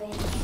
nothing.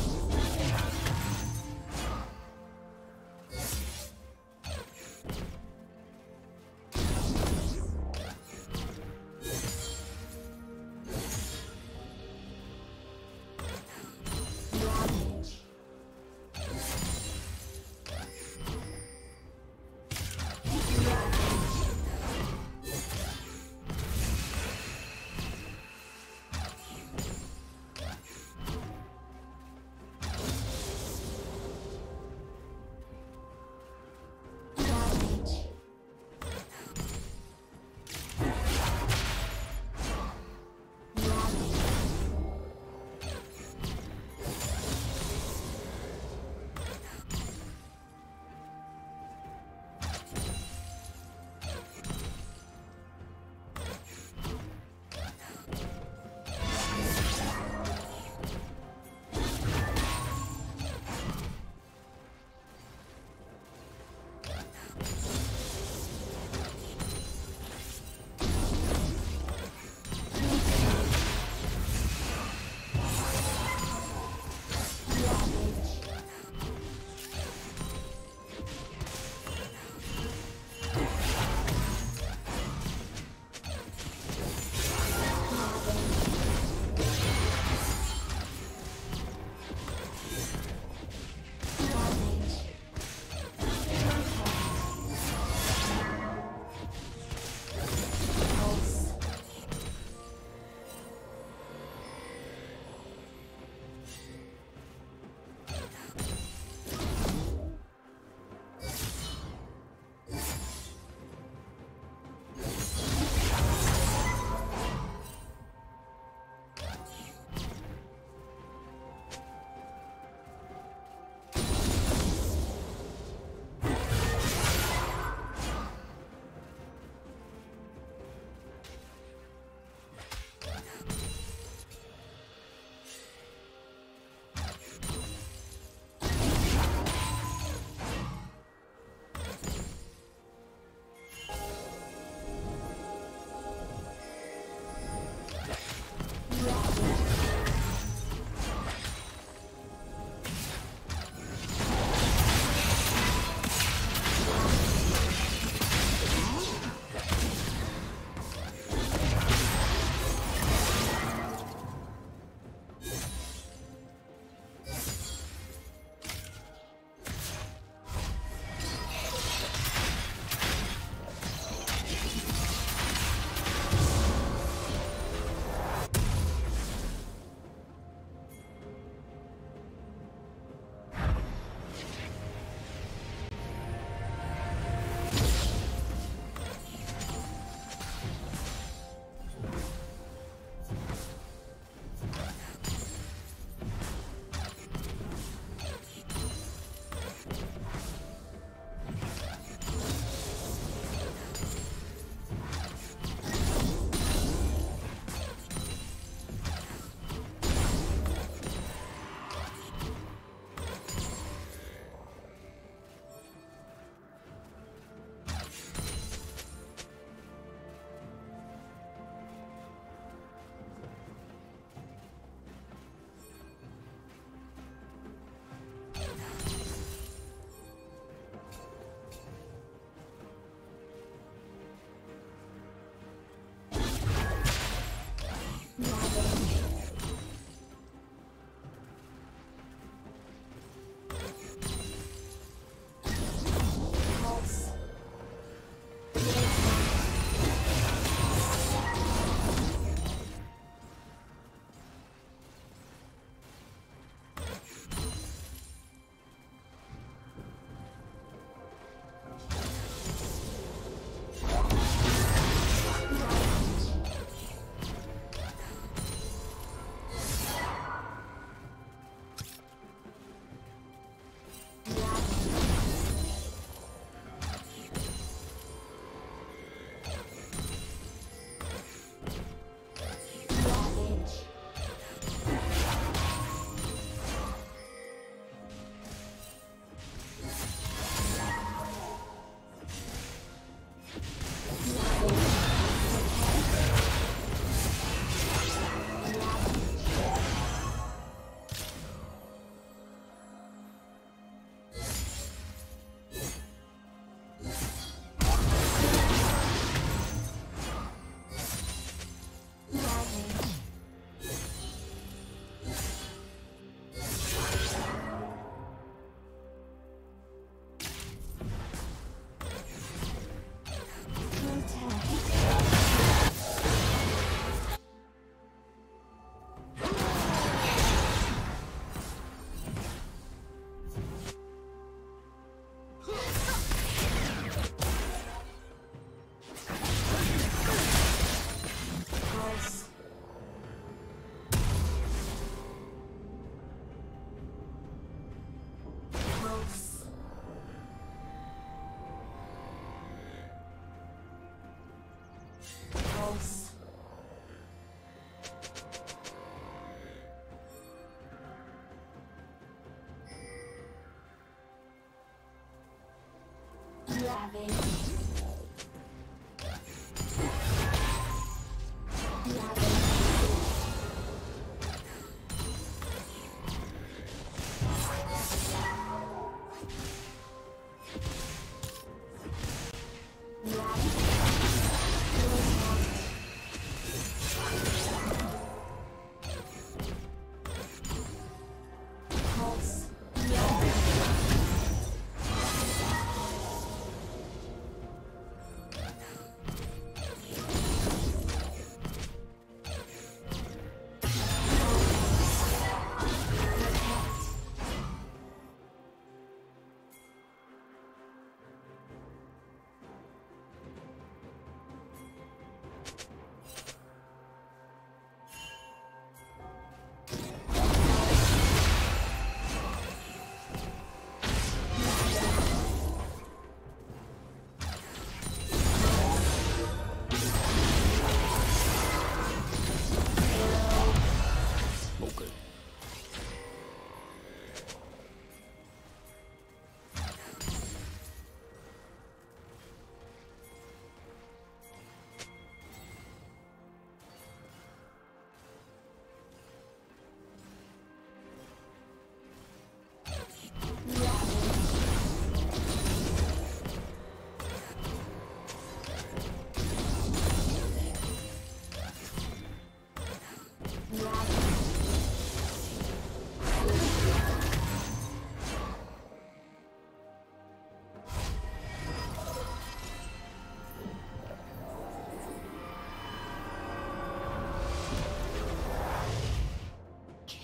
Drop it. Tá através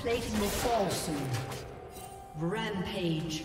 Plating will fall soon. Rampage.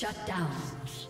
Shut down.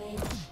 Ravage.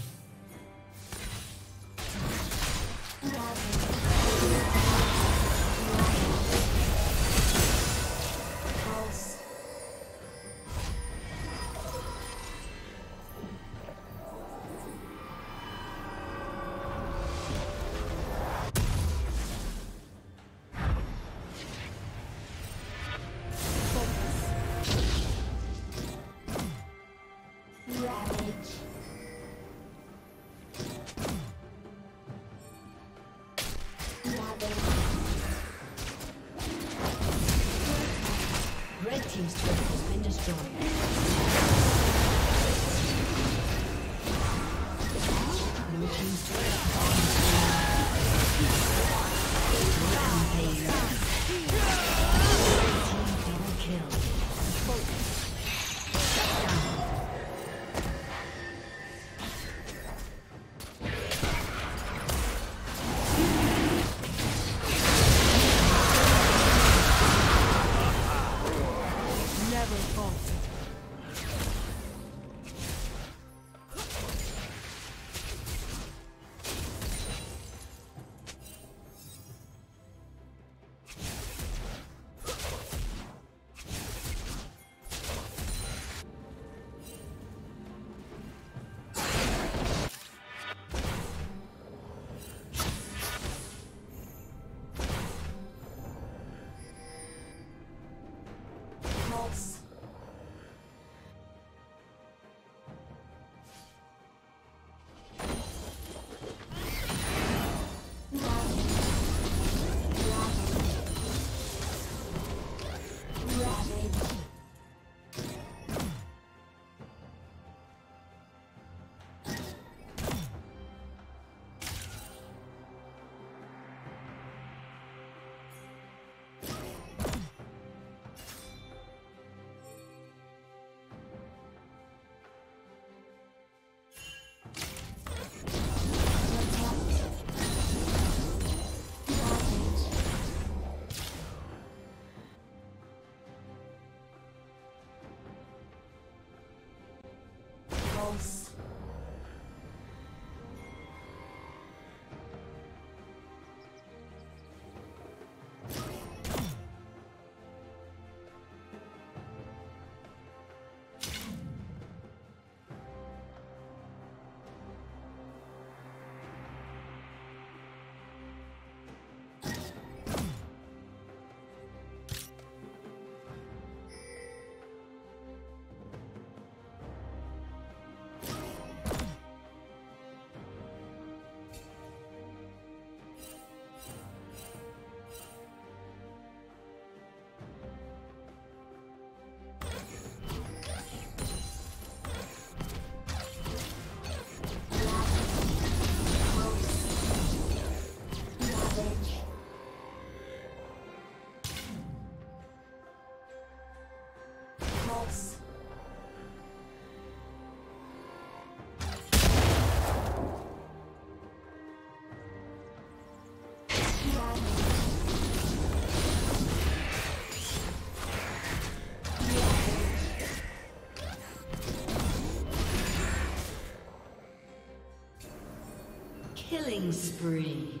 Killing spree.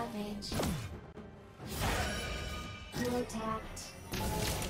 Ravage. Protect.